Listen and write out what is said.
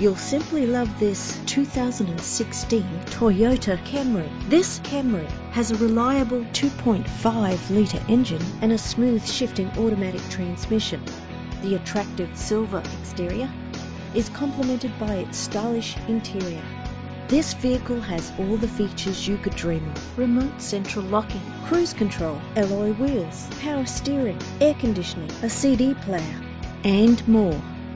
You'll simply love this 2016 Toyota Camry. This Camry has a reliable 2.5 litre engine and a smooth shifting automatic transmission. The attractive silver exterior is complemented by its stylish interior. This vehicle has all the features you could dream of. Remote central locking, cruise control, alloy wheels, power steering, air conditioning, a CD player, and more.